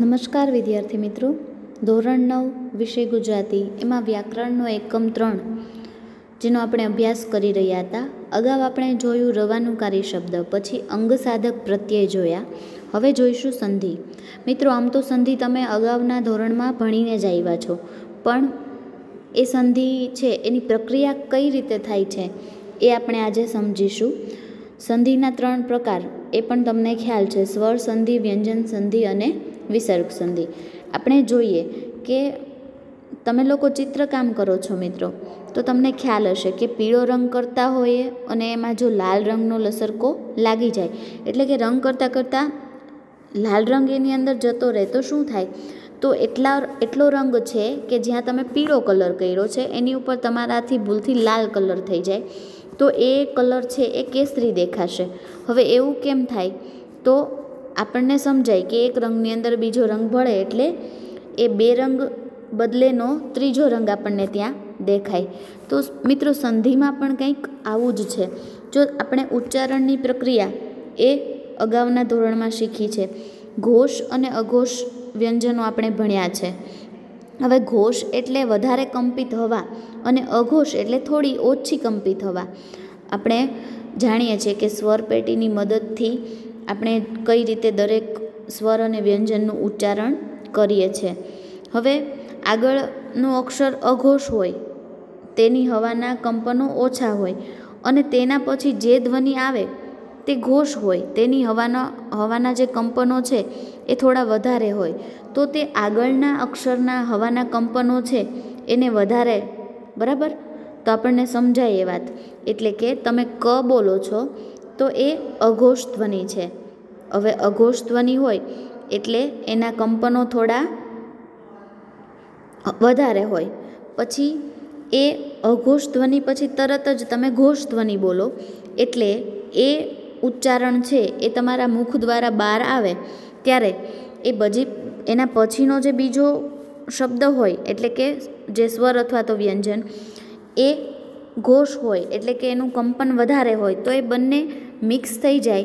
નમસ્કાર વિદ્યાર્થી મિત્રો. ધોરણ નવ, વિષય ગુજરાતી, એમાં વ્યાકરણનો એકમ ત્રણ, જેનો આપણે અભ્યાસ કરી રહ્યા હતા. અગાઉ આપણે જોયું રવાનુકારી શબ્દ, પછી અંગસાધક પ્રત્યય જોયા. હવે જોઈશું સંધિ. મિત્રો, આમ તો સંધિ તમે અગાઉના ધોરણમાં ભણીને જ આવ્યા છો. પણ એ સંધિ છે, એની પ્રક્રિયા કઈ રીતે થાય છે, એ આપણે આજે સમજીશું. સંધિના ત્રણ પ્રકાર, એ પણ તમને ખ્યાલ છે. સ્વર સંધિ, વ્યંજન સંધિ અને વિસર્ગ સંધિ. આપણે જોઈએ કે તમે લોકો ચિત્રકામ કરો છો મિત્રો, તો તમને ખ્યાલ હશે કે પીળો રંગ કરતા હોઈએ અને એમાં જો લાલ રંગનો લસરકો લાગી જાય. એટલે કે રંગ કરતાં કરતાં લાલ રંગ એની અંદર જતો રહે તો શું થાય? તો એટલા એટલો રંગ છે કે જ્યાં તમે પીળો કલર કર્યો છે, એની ઉપર તમારાથી ભૂલથી લાલ કલર થઈ જાય. તો એ કલર છે એ કેસરી દેખાશે. હવે એવું કેમ થાય? તો આપણને સમજાય કે એક રંગની અંદર બીજો રંગ ભળે એટલે એ બે રંગ બદલેનો ત્રીજો રંગ આપણને ત્યાં દેખાય. તો મિત્રો, સંધિમાં પણ કંઈક આવું જ છે. જો આપણે ઉચ્ચારણની પ્રક્રિયા એ અગાઉના ધોરણમાં શીખી છે. ઘોષ અને અઘોષ વ્યંજનો આપણે ભણ્યા છે. હવે ઘોષ એટલે વધારે કંપિત હવા અને અઘોષ એટલે થોડી ઓછી કંપિત હવા. આપણે જાણીએ છીએ કે સ્વર પેટીની મદદથી આપણે કઈ રીતે દરેક સ્વર અને વ્યંજનનું ઉચ્ચારણ કરીએ છીએ. હવે આગળનું અક્ષર અઘોષ હોય, તેની હવાના કંપનો ઓછા હોય અને તેના પછી જે ધ્વનિ આવે તે ઘોષ હોય, તેની હવાના હવાના જે કંપનો છે એ થોડા વધારે હોય, તો તે આગળના અક્ષરના હવાના કંપનો છે એને વધારે, બરાબર? તો આપણને સમજાય એ વાત. એટલે કે તમે ક બોલો છો તો એ અઘોષ ધ્વનિ છે. હવે અઘોષ ધ્વનિ હોય એટલે એના કંપનો થોડા વધારે હોય. પછી એ અઘોષ ધ્વનિ પછી તરત જ તમે ઘોષ ધ્વનિ બોલો. એટલે એ ઉચ્ચારણ છે એ તમારા મુખ દ્વારા બહાર આવે ત્યારે એ બજી એના પછીનો જે બીજો શબ્દ હોય એટલે કે જે સ્વર અથવા તો વ્યંજન એ ઘોષ હોય એટલે કે એનું કંપન વધારે હોય તો એ બંને મિક્સ થઈ જાય,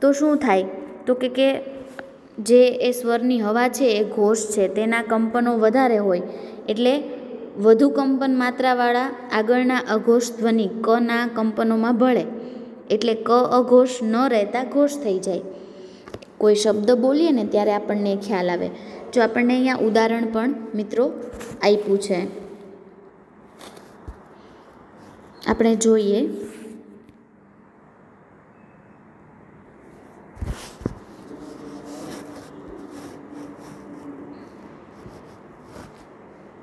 તો શું થાય? તો કે કે જે એ સ્વરની હવા છે એ ઘોષ છે, તેના કંપનો વધારે હોય. એટલે વધુ કંપન માત્રાવાળા આગળના અઘોષ ધ્વનિ કના કંપનોમાં ભળે. એટલે ક અઘોષ ન રહેતા ઘોષ થઈ જાય. કોઈ શબ્દ બોલીએ ને ત્યારે આપણને ખ્યાલ આવે. જો આપણને અહીંયા ઉદાહરણ પણ મિત્રો આપ્યું છે. આપણે જોઈએ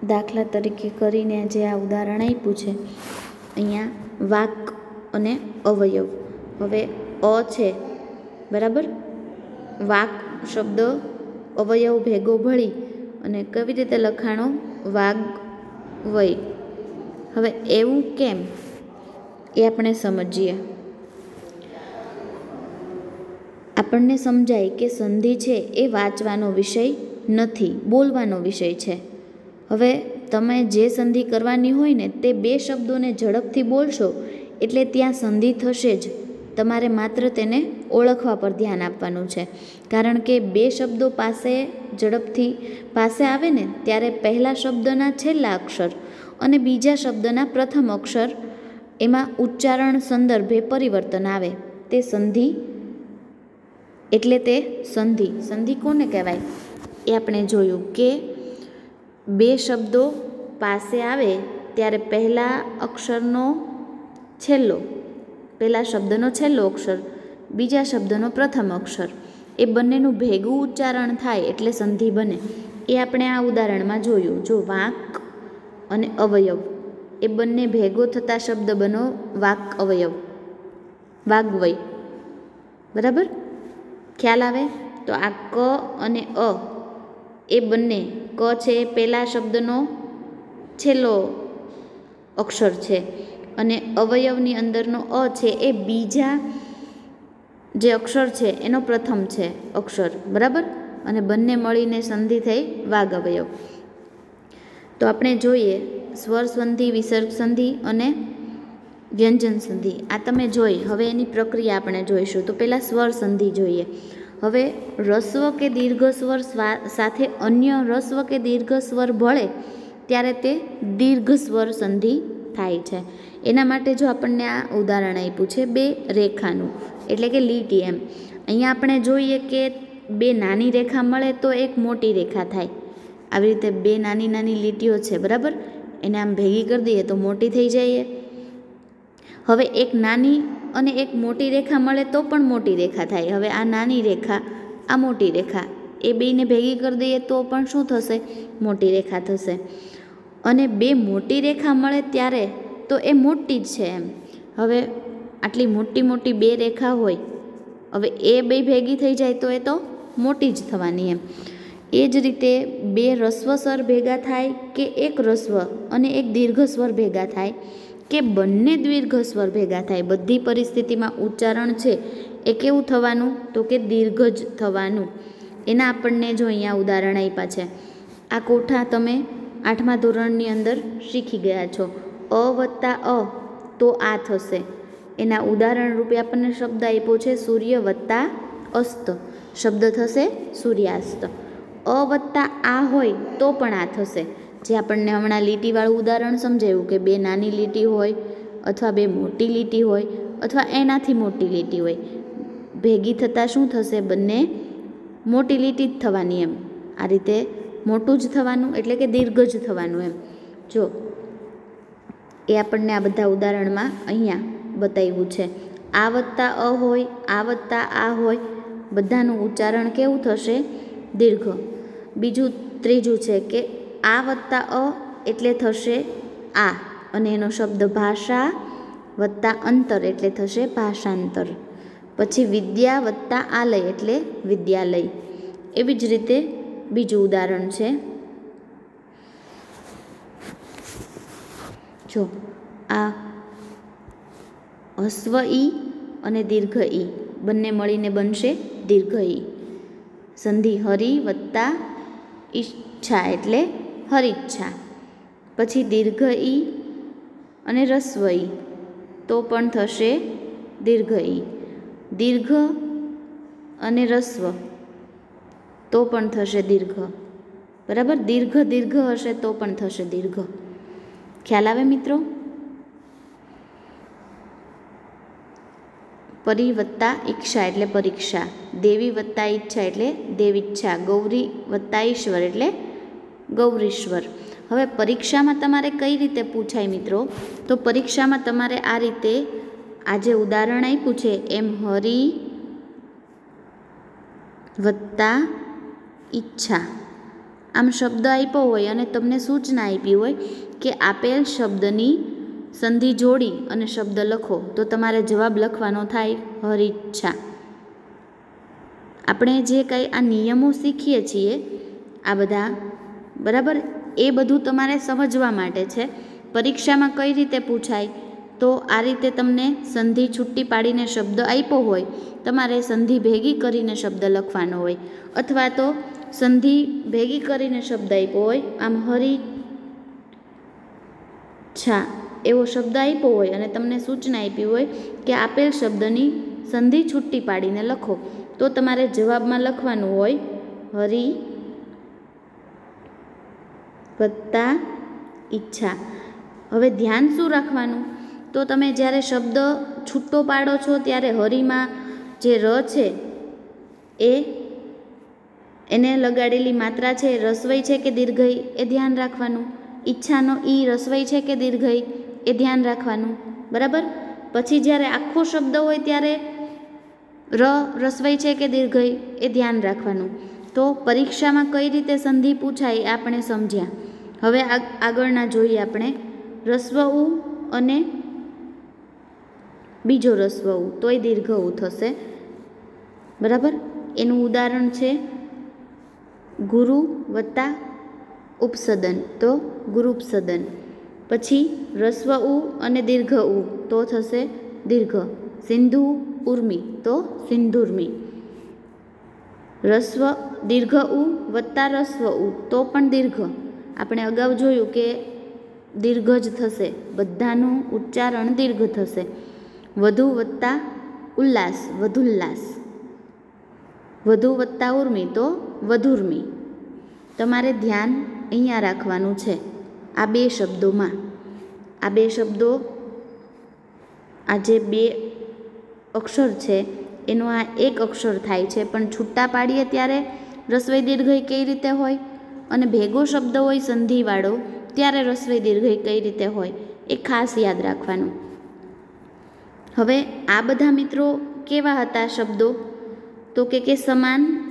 દાખલા તરીકે કરીને જે આ ઉદાહરણ આપ્યું છે. અહીંયા વાક અને અવયવ. હવે અ છે. બરાબર? વાક શબ્દ અવયવ ભેગો ભળી અને કેવી રીતે લખાણો? વાગ, વય. હવે એવું કેમ? એ આપણે સમજીએ. આપણને સમજાય કે સંધિ છે એ વાંચવાનો વિષય નથી, બોલવાનો વિષય છે. હવે તમે જે સંધિ કરવાની હોય ને તે બે શબ્દોને ઝડપથી બોલશો, એટલે ત્યાં સંધિ થશે જ. તમારે માત્ર તેને ઓળખવા પર ધ્યાન આપવાનું છે. કારણ કે બે શબ્દો પાસે ઝડપથી પાસે આવે ને ત્યારે પહેલા શબ્દના છેલ્લા અક્ષર અને બીજા શબ્દના પ્રથમ અક્ષર એમાં ઉચ્ચારણ સંદર્ભે પરિવર્તન આવે. તે સંધિ એટલે તે સંધિ. સંધિ કોને કહેવાય? એ આપણે જોયું કે બે શબ્દો પાસે આવે ત્યારે પહેલા અક્ષરનો છેલ્લો, પહેલા શબ્દનો છેલ્લો અક્ષર, બીજા શબ્દનો પ્રથમ અક્ષર. એ બંનેનું ભેગું ઉચ્ચારણ થાય એટલે સંધિ બને. એ આપણે આ ઉદાહરણમાં જોયું. જો વાક અને અવયવ, એ બંને ભેગો થતા શબ્દ બનો વાક, અવયવ, વાગવય. બરાબર? ખ્યાલ આવે? તો આ ક અને અ, એ બંને ક છે એ પહેલા શબ્દનો છેલ્લો અક્ષર છે. અને અવયવની અંદરનો અ છે એ બીજા જે અક્ષર છે એનો પ્રથમ છે અક્ષર. બરાબર? અને બંને મળીને સંધિ થઈ વાઘ અવયવ. તો આપણે જોઈએ સ્વર સંધિ, વિસર્ગ સંધિ અને વ્યંજન સંધિ. આ તમે જોઈ. હવે એની પ્રક્રિયા આપણે જોઈશું. તો પહેલાં સ્વર સંધિ જોઈએ. હવે રસ્વ કે દીર્ઘ સ્વર સ્વા, સાથે અન્ય રસ્વ કે દીર્ઘ સ્વર ભળે ત્યારે તે દીર્ઘ સ્વર સંધિ થાય છે. એના માટે જો આપણને આ ઉદાહરણ આપ્યું છે બે રેખાનું, એટલે કે લીટી એમ અહીંયા આપણે જોઈએ કે બે નાની રેખા મળે તો એક મોટી રેખા થાય. આવી રીતે બે નાની નાની લીટીઓ છે, બરાબર? એને આમ ભેગી કરી દઈએ તો મોટી થઈ જાય હવે એક નાની અને એક મોટી રેખા મળે તો પણ મોટી રેખા થાય. હવે આ નાની રેખા, આ મોટી રેખા, એ બેને ભેગી કરી દઈએ તો પણ શું થશે? મોટી રેખા થશે. અને બે મોટી રેખા મળે ત્યારે તો એ મોટી જ છે એમ. હવે આટલી મોટી મોટી બે રેખા હોય, હવે એ બે ભેગી થઈ જાય તો એ તો મોટી જ થવાની એમ. એ જ રીતે બે રસ્વ સ્વર ભેગા થાય કે એક રસ્વ અને એક દીર્ઘ સ્વર ભેગા થાય કે બંને દીર્ઘ સ્વર ભેગા થાય. બધી પરિસ્થિતિમાં ઉચ્ચારણ છે એ કેવું થવાનું? તો કે દીર્ઘ જ થવાનું. એના આપણને જો અહીંયા ઉદાહરણ આપ્યા છે. આ કોઠા તમે આઠમા ધોરણની અંદર શીખી ગયા છો. અ વત્તા અ તો આ થશે. એના ઉદાહરણ રૂપે આપણને શબ્દ આપ્યો છે સૂર્ય વત્તા અસ્ત. શબ્દ થશે સૂર્યાસ્ત. અ વત્તા આ હોય તો પણ આ થશે. જે આપણને હમણાં લીટીવાળું ઉદાહરણ સમજાવ્યું કે બે નાની લીટી હોય અથવા બે મોટી લીટી હોય અથવા એનાથી મોટી લીટી હોય. ભેગી થતાં શું થશે? બંને મોટી લીટી જ થવાની એમ. આ રીતે મોટું જ થવાનું એટલે કે દીર્ઘ જ થવાનું એમ. જો, એ આપણને આ બધા ઉદાહરણમાં અહીંયા બતાવ્યું છે. આ વત્તા અ હોય, આ વત્તા આ હોય, બધાનું ઉચ્ચારણ કેવું થશે? દીર્ઘ. બીજું ત્રીજું છે કે આ વત્તા અ એટલે થશે આ. અને એનો શબ્દ ભાષા વત્તા અંતર એટલે થશે ભાષાંતર. પછી વિદ્યા વત્તા આલય એટલે વિદ્યાલય. એવી જ રીતે બીજું ઉદાહરણ છે. જો, આ હસ્વ ઈ અને દીર્ઘ ઈ. બંને મળીને બનશે દીર્ઘ ઈ. સંધિ હરિ વત્તા ઈચ્છા એટલે હરિચ્છા. પછી દીર્ઘ ઈ અને રસ્વ ઈ તો પણ થશે દીર્ઘ ઈ. દીર્ઘ અને રસ્વ તો પણ થશે દીર્ઘ. બરાબર? દીર્ઘ દીર્ઘ હશે, તો પણ થશે દીર્ઘ. ખ્યાલ આવે મિત્રો? પરી વત્તા ઈચ્છા એટલે પરીક્ષા. દેવી વત્તા ઈચ્છા એટલે દેવીચ્છા ગૌરી વત્તા ઈશ્વર એટલે ગૌરીશ્વર. હવે પરીક્ષામાં તમારે કઈ રીતે પૂછાય મિત્રો? તો પરીક્ષામાં તમારે આ રીતે આ જે ઉદાહરણ આપ્યું છે. એમ હરી વત્તા ઈચ્છા. આમ શબ્દ આપ્યો હોય અને તમને સૂચના આપી હોય કે આપેલ શબ્દની સંધિ જોડી અને શબ્દ લખો. તો તમારે જવાબ લખવાનો થાય હરિચ્છા. આપણે જે કંઈ આ નિયમો શીખીએ છીએ, આ બધા બરાબર? એ બધું તમારે સમજવા માટે છે. પરીક્ષામાં કઈ રીતે પૂછાય? તો આ રીતે તમને સંધિ છૂટી પાડીને શબ્દ આપ્યો હોય, તમારે સંધિ ભેગી કરીને શબ્દ લખવાનો હોય, અથવા તો સંધિ ભેગી કરીને શબ્દ આપ્યો હોય, આમ હરી છા એવો શબ્દ આપ્યો હોય અને તમને સૂચના આપી હોય કે આપેલ શબ્દની સંધિ છૂટી પાડીને લખો. તો તમારે જવાબમાં લખવાનું હોય, હરી વત્તા ઈચ્છા. હવે ધ્યાન શું રાખવાનું? તો તમે જ્યારે શબ્દ છૂટો પાડો છો, ત્યારે હરીમાં જે ર છે, એ એને લગાડેલી માત્રા છે, રસવઈ છે કે દીર્ઘઈ, એ ધ્યાન રાખવાનું. ઈચ્છાનો ઈ રસવઈ છે કે દીર્ઘઈ, એ ધ્યાન રાખવાનું. બરાબર? પછી જ્યારે આખો શબ્દ હોય, ત્યારે ર રસવઈ છે કે દીર્ઘઈ, એ ધ્યાન રાખવાનું. તો પરીક્ષામાં કઈ રીતે સંધિ પૂછાય, એ આપણે સમજ્યા. હવે આગળના જોઈએ આપણે રસ્વ ઉ અને બીજો રસ્વ ઉ તોય દીર્ઘ ઉ થશે. બરાબર? એનું ઉદાહરણ છે ગુરુ વત્તા ઉપસદન. તો ગુરુપસદન પછી રસ્વ ઉ અને દીર્ઘ ઉ તો થશે દીર્ઘ. સિંધુ ઉર્મી. તો સિંધુર્મી રસ્વ દીર્ઘ ઉ વત્તા રસ્વ ઉ તો પણ દીર્ઘ. આપણે અગાઉ જોયું કે દીર્ઘ જ થશે. બધાનું ઉચ્ચારણ દીર્ઘ થશે. વધુ વત્તા ઉલ્લાસ વધુલ્લાસ વધુ વત્તા ઉર્મી તો વધુર્મી તમારે ધ્યાન અહીંયા રાખવાનું છે. આ બે શબ્દોમાં. આ બે શબ્દો આ જે બે અક્ષર છે, એનો આ એક અક્ષર થાય છે, પણ છૂટા પાડીએ ત્યારે રસવઈ દીર્ઘ કઈ રીતે હોય? અને ભેગો શબ્દ હોય સંધિવાળો, ત્યારે રસવઈ દીર્ઘઈ કઈ રીતે હોય એ ખાસ યાદ રાખવાનું. હવે આ બધા મિત્રો કેવા હતા શબ્દો? તો કે કે સમાન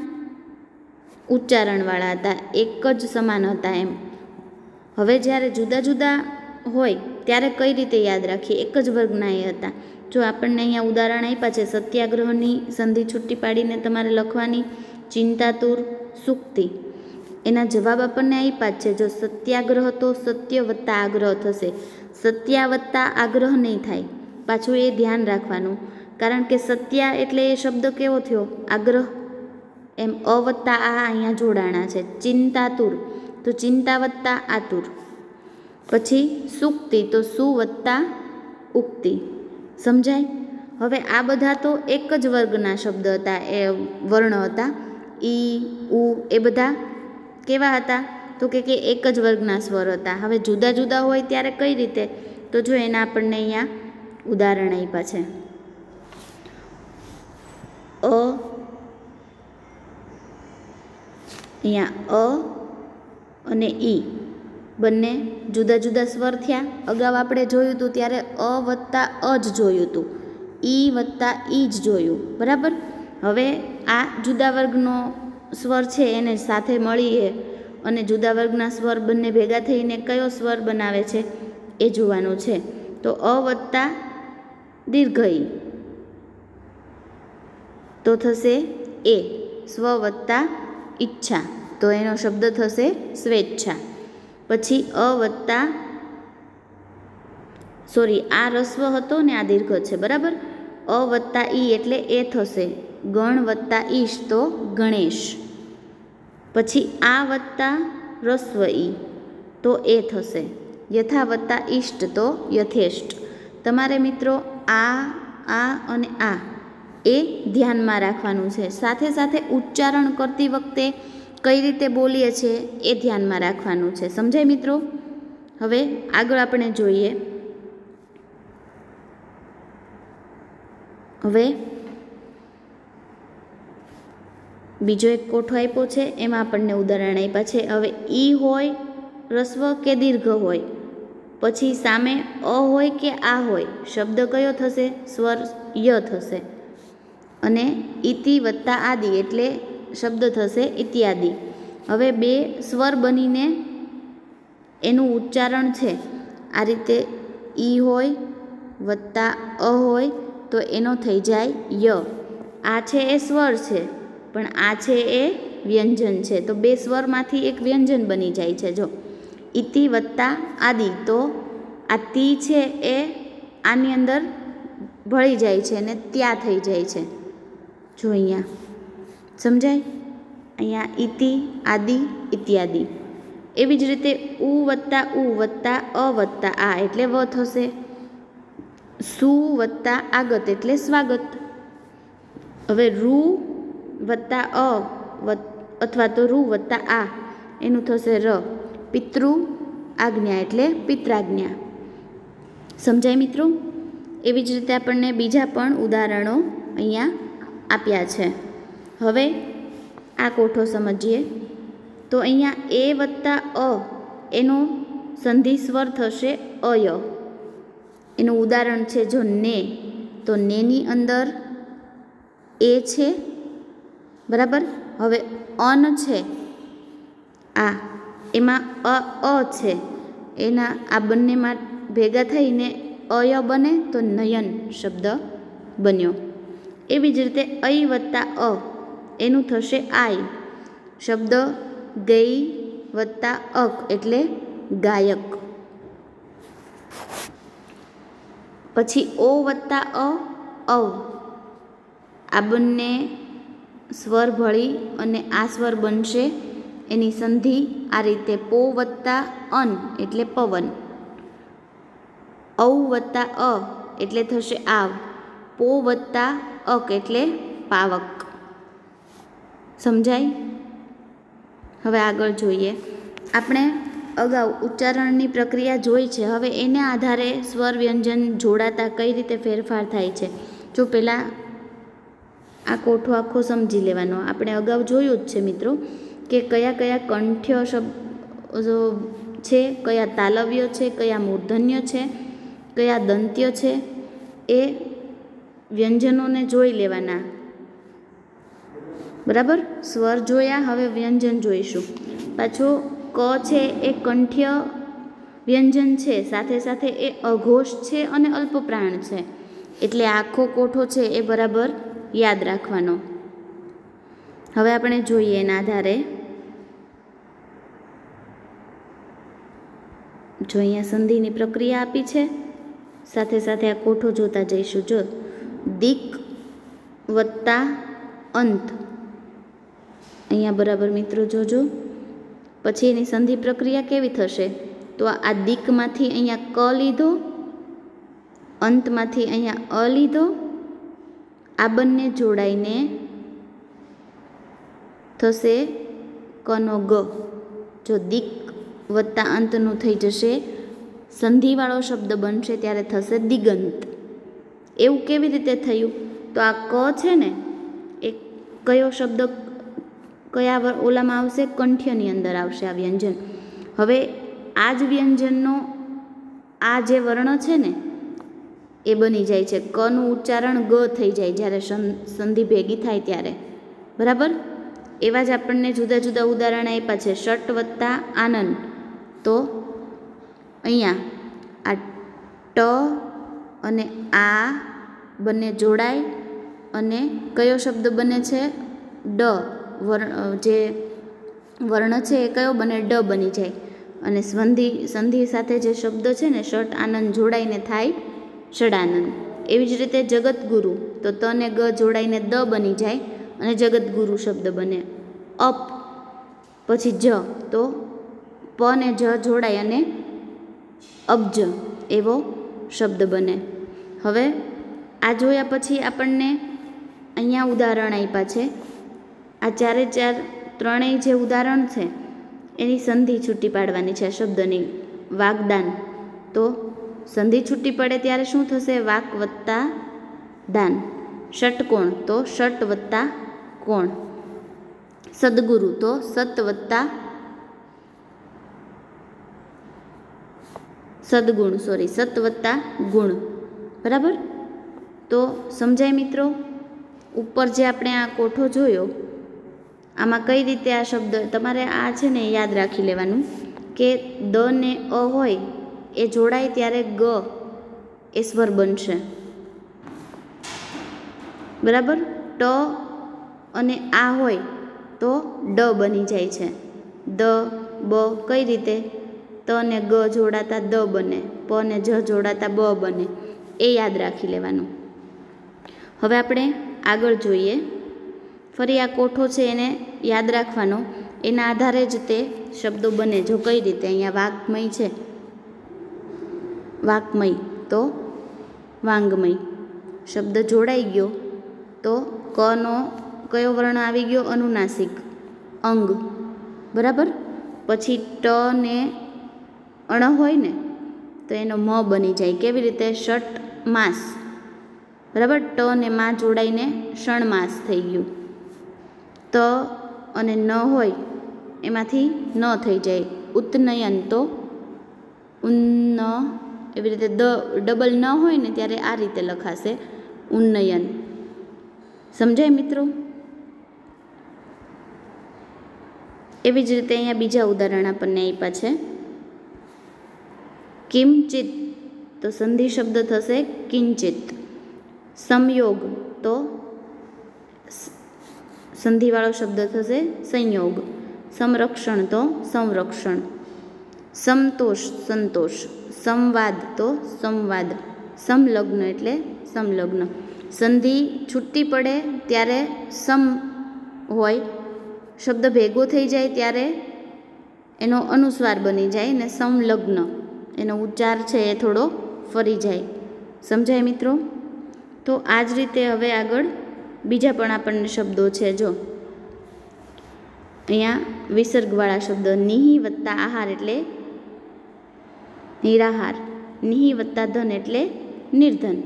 ઉચ્ચારણવાળા હતા, એક જ સમાન હતા એમ. હવે જ્યારે જુદા જુદા હોય, ત્યારે કઈ રીતે યાદ રાખીએ? એક જ વર્ગના એ હતા. જો આપણને અહીંયા ઉદાહરણ આપ્યા છે, સત્યાગ્રહની સંધિ છૂટી પાડીને તમારે લખવાની ચિંતાતુર સુક્તિ. એના જવાબ આપણને આપ્યા જ છે. જો સત્યાગ્રહ તો સત્ય વત્તા આગ્રહ થશે. સત્યા વત્તા આગ્રહ નહીં થાય. પાછું એ ધ્યાન રાખવાનું. કારણ કે સત્યા એટલે એ શબ્દ કેવો થયો? આગ્રહ. એમ અવત્તા આ અહીંયા જોડાણા છે. ચિંતાતુર. તો ચિંતા વત્તા આતુર. પછી સુક્તિ. તો સુ વત્તા ઉક્તિ. સમજાય? હવે આ બધા તો એક જ વર્ગના શબ્દ હતા. એ વર્ણ હતા. ઈ, ઉ, એ બધા કેવા હતા? તો કે કે એક જ વર્ગના સ્વર હતા. હવે જુદા જુદા હોય ત્યારે કઈ રીતે? તો જો એના આપણને અહીંયા ઉદાહરણ આપ્યા છે. અ, અહીંયા અ અને ઈ બંને જુદા જુદા સ્વર થયા. અગાઉ આપણે જોયું હતું ત્યારે અ વત્તા અ જ જોયું હતું. ઈ વત્તા ઈ જ જોયું. બરાબર? હવે આ જુદા વર્ગનો સ્વર છે એને સાથે મળીએ અને જુદા વર્ગના સ્વર બંને ભેગા થઈને કયો સ્વર બનાવે છે એ જોવાનું છે. તો અ વત્તા દીર્ઘ ઈ તો થશે એ, સ્વ વત્તા ઈચ્છા. તો એનો શબ્દ થશે સ્વેચ્છા. પછી અ વત્તા, સોરી, આ રસ્વ હતો ને આ દીર્ઘ છે, બરાબર? અ વત્તા ઈ એટલે એ થશે. ગણ વત્તા ઈશ તો ગણેશ. પછી આ વત્તા રસ્વ ઈ તો એ થશે. યથા વત્તા ઈષ્ટ તો યથેષ્ટ. તમારે મિત્રો આ આ અને આ એ ધ્યાનમાં રાખવાનું છે. સાથે સાથે ઉચ્ચારણ કરતી વખતે કઈ રીતે બોલીએ છીએ એ ધ્યાનમાં રાખવાનું છે. સમજાય મિત્રો? હવે આગળ આપણે જોઈએ. હવે બીજો એક કોઠો આપ્યો છે, એમાં આપણને ઉદાહરણ આપ્યા છે, હવે ઈ હોય, રસ્વ કે દીર્ઘ હોય? પછી સામે અ હોય કે આ હોય? શબ્દ કયો થશે? સ્વર ય થશે. અને ઇતિ વત્તા આદિ, એટલે શબ્દ થશે ઇત્યાદિ. હવે બે સ્વર બનીને એનું ઉચ્ચારણ છે. આ રીતે ઈ હોય, વત્તા અ હોય, તો એનો થઈ જાય ય. આ છે એ સ્વર છે. પણ આ છે એ વ્યંજન છે. તો બે સ્વરમાંથી એક વ્યંજન બની જાય છે. જો, ઇતિ વત્તા આદિ, તો આ તી છે એ આની અંદર ભળી જાય છે અને ત્યાં થઈ જાય છે. જો અહીંયા, સમજાય? અહીંયા ઇતિ, આદિ, ઇત્યાદિ. એવી જ રીતે ઉ વત્તા ઉ વત્તા અ વત્તા આ એટલે વ થશે. સુ વત્તા આગત એટલે સ્વાગત. હવે રૂ વત્તા અ અથવા તો રૂ વત્તા આ. એનું થશે ર. પિતૃ આજ્ઞા એટલે પિત્રાજ્ઞા. સમજાય મિત્રો? એવી જ રીતે આપણને બીજા પણ ઉદાહરણો અહીંયા આપ્યા છે. હવે આ કોઠો સમજીએ. તો અહીંયા એ વત્તા અ, એનો સંધિસ્વર થશે અય. એનું ઉદાહરણ છે જો ને, તો નેની અંદર એ છે બરાબર? હવે અન છે. આ, એમાં અ અ છે. એના, આ બંનેમાં ભેગા થઈને અય બને તો નયન શબ્દ બન્યો. એવી જ રીતે અઈ વત્તા અ, એનું થશે આય શબ્દ ગઈ વત્તા અક એટલે ગાયક. પછી ઓ વત્તા અ અવ આ બંને સ્વર ભળી અને આ સ્વર બનશે. એની સંધિ આ રીતે પો વત્તા અન એટલે પવન. ઔ વત્તા અ એટલે થશે આવ. પો વત્તા અક એટલે પાવક. સમજાય? હવે આગળ જોઈએ. આપણે અગાઉ ઉચ્ચારણની પ્રક્રિયા જોઈ છે. હવે એને આધારે સ્વર વ્યંજન જોડાતા કઈ રીતે ફેરફાર થાય છે? જો પહેલાં આ કોઠો આખો સમજી લેવાનો. આપણે અગાઉ જોયું જ છે મિત્રો કે કયા કયા કંઠ્ય શબ્દ છે, કયા તાલવ્ય છે, કયા મૂર્ધન્ય છે, કયા દંત્ય છે, એ વ્યંજનોને જોઈ લેવાના. બરાબર? સ્વર જોયા, હવે વ્યંજન જોઈશું. પાછું ક છે એ કંઠ્ય વ્યંજન છે, સાથે સાથે એ અઘોષ છે અને અલ્પપ્રાણ છે. એટલે આખો કોઠો છે એ બરાબર યાદ રાખવાનો. હવે આપણે જોઈએ એના આધારે. જો અહીંયા સંધિની પ્રક્રિયા આપી છે, સાથે સાથે આ કોઠો જોતા જઈશું. જો દિક વત્તા અંત. અહીંયા બરાબર મિત્રો જોજો. પછી એની સંધિ પ્રક્રિયા કેવી થશે? તો આ દિકમાંથી અહીંયા ક લીધો, અંતમાંથી અહીંયા અ લીધો આ બંને જોડાઈને થશે કનો ગ જો દિક વત્તા અંતનું થઈ જશે, સંધિવાળો શબ્દ બનશે, ત્યારે થશે દિગંત. એવું કેવી રીતે થયું? તો આ ક છે ને, એ કયો શબ્દ, કયા ઓલામાં આવશે? કંઠ્યની અંદર આવશે આ વ્યંજન. હવે આ જ વ્યંજનનો આ જે વર્ણ છે ને એ બની જાય છે. કનું ઉચ્ચારણ ગ થઈ જાય જ્યારે સંધિ ભેગી થાય ત્યારે. બરાબર? એવા જ આપણને જુદા જુદા ઉદાહરણ આપ્યા છે. ષટ વત્તા આનંદ. તો અહીંયા આ ટ અને આ બંને જોડાય અને કયો શબ્દ બને છે? ડ. વર્ણ જે વર્ણ છે એ કયો? બને ડ બની જાય. અને સંધિ સંધિ સાથે જે શબ્દ છે ને, ષટ આનંદ જોડાઈને થાય ષડાનંદ. એવી જ રીતે જગતગુરુ તો ત ને ગ જોડાઈને દ બની જાય અને જગતગુરુ શબ્દ બને. અપ, પછી જ, તો પ ને જ જોડાય અને અબ્જ એવો શબ્દ બને. હવે આ જોયા પછી આપણને અહીંયા ઉદાહરણ આપ્યા છે. આ ચારે ચાર ત્રણેય જે ઉદાહરણ છે, એની સંધિ છૂટી પાડવાની છે શબ્દની વાગદાન. તો સંધિ છૂટી પડે ત્યારે શું થશે? વાક વત્તા દાન. ષટકોણ તો ષટ વત્તા કોણ? સદગુરુ. તો સત વત્તા સદગુણ. સોરી સત વત્તા ગુણ. બરાબર? તો સમજાય મિત્રો? ઉપર જે આપણે આ કોઠો જોયો, આમાં કઈ રીતે આ શબ્દ, તમારે આ છે ને યાદ રાખી લેવાનું કે દ ને અ હોય એ જોડાય ત્યારે ગ એ સ્વર બનશે. બરાબર? ટ અને આ હોય તો ડ બની જાય છે. દ, બ કઈ રીતે? ત અને ગ જોડાતા દ બને, પ અને જ જોડાતા બ બને, એ યાદ રાખી લેવાનું. હવે આપણે આગળ જોઈએ. ફરી આ કોઠો છે એને યાદ રાખવાનો. એના આધારે જ તે શબ્દો બને, જો કઈ રીતે. અહીંયા વાઘમય છે. વાકમય, તો વાંગમય. શબ્દ જોડાઈ ગયો, તો કનો કયો વર્ણ આવી ગયો? અનુનાસિક. અંગ. બરાબર? પછી ટ ને અણ હોય ને, તો એનો મ બની જાય. કેવી રીતે? ષટ માસ. બરાબર? ટ ને માં જોડાઈને ષણ માસ થઈ ગયું. ત અને ન હોય, એમાંથી ન થઈ જાય. ઉત્નયન, તો ઉન્ન એવી રીતે દ ડબલ ન હોય ને ત્યારે આ રીતે લખાશે ઉન્નયન. સમજાય મિત્રો? એવી જ રીતે અહીંયા બીજા ઉદાહરણ આપણને આપ્યા છે. કિંચિત, તો સંધિ શબ્દ થશે કિંચિત. સંયોગ, તો સંધિવાળો શબ્દ થશે સંયોગ. સંરક્ષણ, તો સંરક્ષણ. સંતોષ સંતોષ. સંવાદ તો સંવાદ. સમલગ્ન એટલે સમલગ્ન. સંધિ છૂટી પડે ત્યારે સમ હોય. શબ્દ ભેગો થઈ જાય ત્યારે એનો અનુસ્વાર બની જાય ને સમલગ્ન. એનો ઉચ્ચાર છે એ થોડો ફરી જાય. સમજાય મિત્રો? તો આ જ રીતે હવે આગળ બીજા પણ આપણને શબ્દો છે જો. અહીંયા વિસર્ગવાળા શબ્દ નિહિ વત્તા આહાર એટલે નિરાહાર, નિહિ વત્તા ધન એટલે નિર્ધન.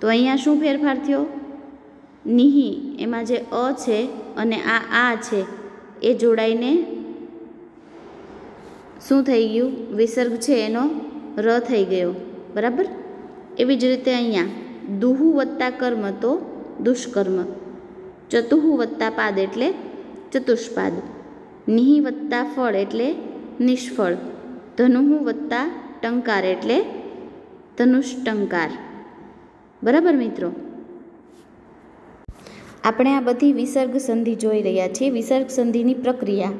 તો અહીંયા શું ફેરફાર થયો? નિહિ એમાં જે અ છે અને આ આ છે, એ જોડાઈને શું થઈ ગયું? વિસર્ગ છે એનો ર થઈ ગયો. બરાબર? એવી જ રીતે અહીંયા, દુહુ વત્તા કર્મ તો દુષ્કર્મ. ચતુહુ વત્તા પાદ એટલે ચતુષ્પાદ. નિહિ વત્તા ફળ એટલે નિષ્ફળ. ધનુહુ વત્તા ટંકાર એટલે ધનુષ્ટંકાર. બરાબર મિત્રો? આપણે આ બધી વિસર્ગ સંધિ જોઈ રહ્યા છીએ. વિસર્ગ સંધિની પ્રક્રિયા.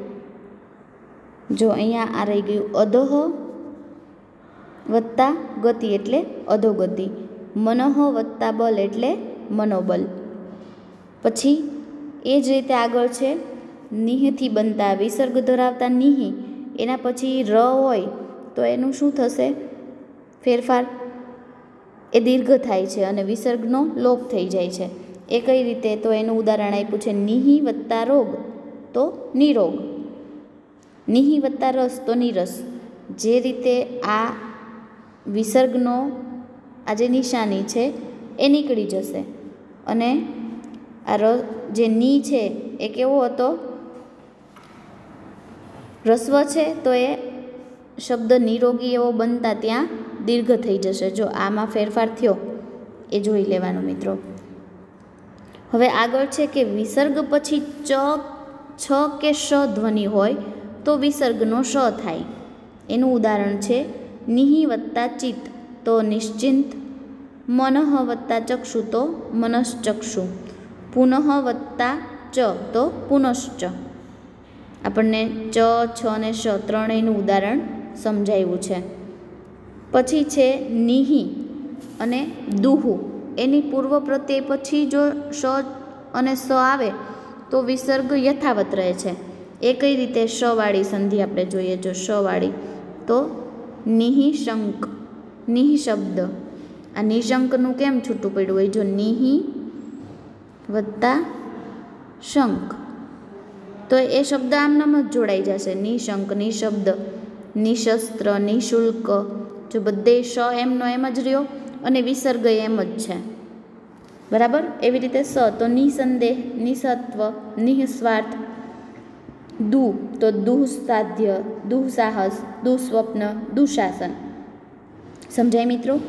જો અહીંયા આ રહી ગયું અધોહ વત્તા ગતિ એટલે અધોગતિ. મનોહ વત્તા બલ એટલે મનોબલ. પછી એ જ રીતે આગળ છે. નિહથી બનતા વિસર્ગ ધરાવતા નિહિ એના પછી ર હોય તો એનું શું થશે? ફેરફાર એ દીર્ઘ થાય છે અને વિસર્ગનો લોપ થઈ જાય છે. એ કઈ રીતે? તો એનું ઉદાહરણ આપ્યું છે, નિહિ વત્તા રોગ તો નિરોગ. નિહિ વત્તા રસ તો નિરસ. જે રીતે આ વિસર્ગનો આ જે નિશાની છે એ નીકળી જશે. અને આ ર જે ની છે એ કેવો હતો? રસ્વ છે, તો એ શબ્દ નિરોગી એવો બનતા ત્યાં દીર્ઘ થઈ જશે. જો આમાં ફેરફાર થયો, એ જોઈ લેવાનો મિત્રો. હવે આગળ છે કે વિસર્ગ પછી ચ, છ કે શ ધ્વનિ હોય, તો વિસર્ગનો શ થાય. એનું ઉદાહરણ છે, નિહિ વત્તા ચિત્ત, તો નિશ્ચિંત. મનઃ વત્તા ચક્ષુ, તો મનશ્ચક્ષુ. પુનઃ વત્તા ચ, તો પુનશ્ચ. આપણને ચ, છ અને શ ત્રણેયનું ઉદાહરણ સમજાવ્યું છે. પછી છે નિહિ અને દુહુ. એની પૂર્વ પ્રત્યય પછી જો શ અને સ આવે, તો વિસર્ગ યથાવત રહે છે. એ કઈ રીતે? શવાળી સંધિ આપણે જોઈએ જો શવાળી તો નિહિશંક નિહિ શબ્દ. આ નિશંકનું કેમ છૂટું પડ્યું હોય? જો નિહિ વત્તા શંક. તો એ શબ્દ આમનામ જ જોડાઈ જશે. નિશંક, નિશબ્દ, નિશસ્ત્ર, નિશુલ્ક. જો બધે શ એમનો એમ જ રહ્યો અને વિસર્ગ એમ જ છે. બરાબર? એવી રીતે સ તો નિસંદેહ, નિસત્વ, નિઃસ્વાર્થ. દુ તો દુઃસાધ્ય, દુઃસાહસ, દુઃસ્વપ્ન, દુશાસન. સમજાય મિત્રો?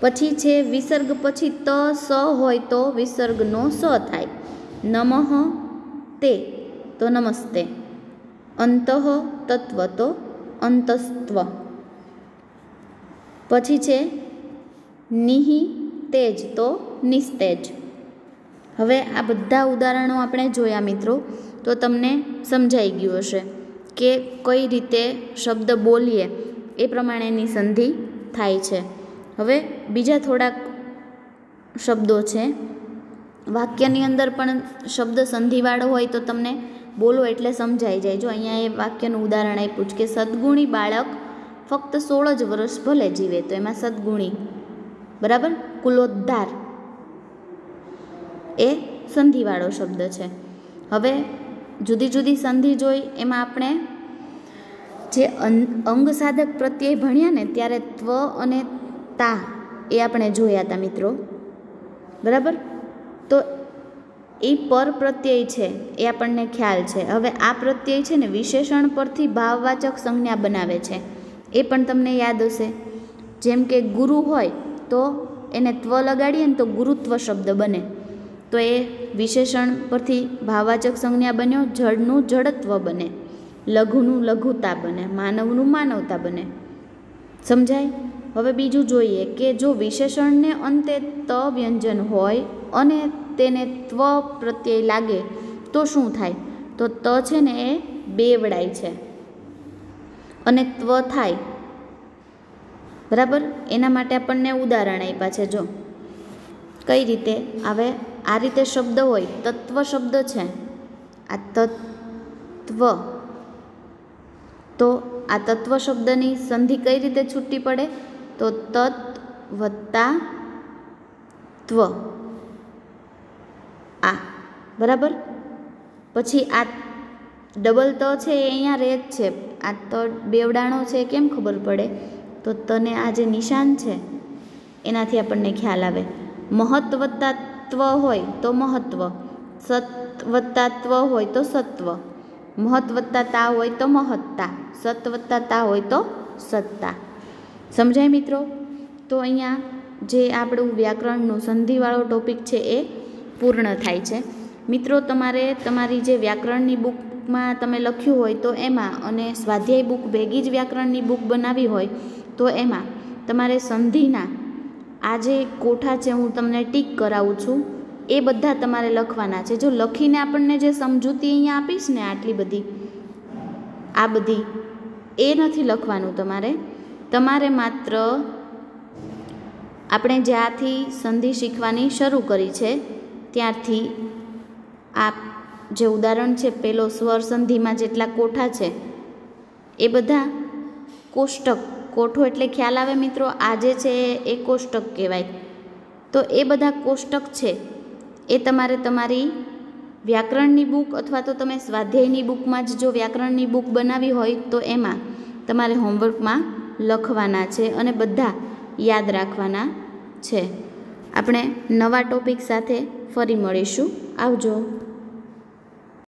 પછી છે વિસર્ગ પછી ત સ હોય તો વિસર્ગનો સ થાય. નમઃ તે તો નમસ્તે. અંતઃ તત્વ તો અંતસ્ત્વ. પછી છે, નિહિ તેજ તો નિસ્તેજ. હવે આ બધા ઉદાહરણો આપણે જોયા મિત્રો, તો તમને સમજાઈ ગયું હશે કે કઈ રીતે શબ્દ બોલીએ એ પ્રમાણેની સંધિ થાય છે. હવે બીજા થોડાક શબ્દો છે. વાક્યની અંદર પણ શબ્દ સંધિવાળો હોય તો તમને બોલો એટલે સમજાઈ જાય. જો અહીંયા એ વાક્યનું ઉદાહરણ આપ્યું છે કે સદગુણી બાળક ફક્ત સોળ જ વર્ષ ભલે જીવે તો એમાં સદગુણી બરાબર? કુલોદ્ધાર એ સંધિવાળો શબ્દ છે. હવે જુદી જુદી સંધિ જોઈ એમાં આપણે જે અંગ સાધક પ્રત્યય ભણ્યા ને ત્યારે ત્વ અને તા એ આપણે જોયા હતા મિત્રો. બરાબર? તો એ પર પ્રત્યય છે, એ આપણને ખ્યાલ છે. હવે આ પ્રત્યય છે ને વિશેષણ પરથી ભાવવાચક સંજ્ઞા બનાવે છે. એ પણ તમને યાદ હશે. જેમ કે ગુરુ હોય તો એને ત્વ લગાડીએ ને તો ગુરુત્વ શબ્દ બને. તો એ વિશેષણ પરથી ભાવવાચક સંજ્ઞા બન્યો જળનું જડત્વ બને. લઘુનું લઘુતા બને, માનવનું માનવતા બને. સમજાય? હવે બીજું જોઈએ કે જો વિશેષણને અંતે ત વ્યંજન હોય અને તેને ત્વ પ્રત્યય લાગે, તો શું થાય? તો ત છે ને એ બેવડાય છે. અને ત્વ થાય. બરાબર? એના માટે આપણને ઉદાહરણ આપ્યા છે, જો. કઈ રીતે? હવે આ રીતે શબ્દ હોય, તત્વ શબ્દ છે. આ તત્વ. તો આ તત્વ શબ્દની સંધિ કઈ રીતે છૂટી પડે? તો તત્વ વત્તા ત્વ. આ, બરાબર? પછી આ ડબલ ત છે એ અહીંયા રહે જ છે. આ ત બેવડાણો છે, કેમ ખબર પડે? તો તને આ જે નિશાન છે, એનાથી આપણને ખ્યાલ આવે. મહત્વ હોય તો મહત્વ સત હોય તો સત્વ. મહત્ વત્તા તા હોય તો મહત્તા સત તા હોય તો સત્તા. સમજાય મિત્રો? તો અહીંયા જે આપણું વ્યાકરણનું સંધિવાળો ટોપિક છે એ પૂર્ણ થાય છે. મિત્રો, તમારે તમારી જે વ્યાકરણની બુકમાં તમે લખ્યું હોય તો એમાં અને સ્વાધ્યાય બુક ભેગી જ વ્યાકરણની બુક બનાવી હોય તો એમાં તમારે સંધિના આ જે કોઠા છે હું તમને ટીક કરાવું છું. એ બધા તમારે લખવાના છે. જો લખીને આપણને જે સમજૂતી અહીંયા આપીશ ને આટલી બધી, આ બધી, એ નથી લખવાનું તમારે. તમારે માત્ર આપણે જ્યાંથી સંધિ શીખવાની શરૂ કરી છે ત્યારથી આ જે ઉદાહરણ છે, પેલો સ્વર સંધિમાં જેટલા કોઠા છે, એ બધા કોષ્ટક, કોઠો એટલે ખ્યાલ આવે મિત્રો આ જે છે એ કોષ્ટક કહેવાય. તો એ બધા કોષ્ટક છે, એ તમારે તમારી વ્યાકરણની બુક અથવા તો તમે સ્વાધ્યાયની બુકમાં જ જો વ્યાકરણની બુક બનાવી હોય, તો એમાં તમારે હોમવર્કમાં લખવાના છે અને બધા યાદ રાખવાના છે. આપણે નવા ટોપિક સાથે ફરી મળીશું. આવજો.